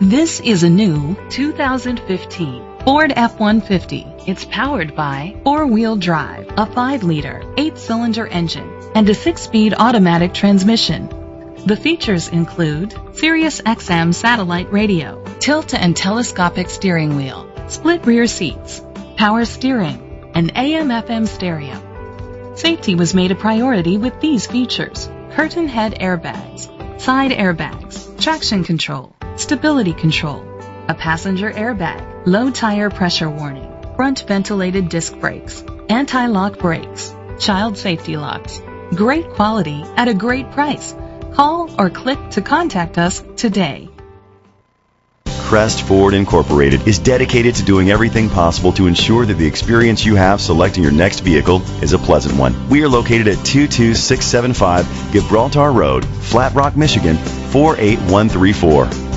This is a new 2015 Ford F-150. It's powered by four-wheel drive, a 5-liter, 8-cylinder engine, and a 6-speed automatic transmission. The features include Sirius XM satellite radio, tilt and telescopic steering wheel, split rear seats, power steering, and AM FM stereo. Safety was made a priority with these features. Curtain head airbags, side airbags, traction control, stability control, a passenger airbag, low tire pressure warning, front ventilated disc brakes, anti-lock brakes, child safety locks. Great quality at a great price. Call or click to contact us today. Crest Ford Incorporated is dedicated to doing everything possible to ensure that the experience you have selecting your next vehicle is a pleasant one. We are located at 22675 Gibraltar Road, Flat Rock, Michigan 48134.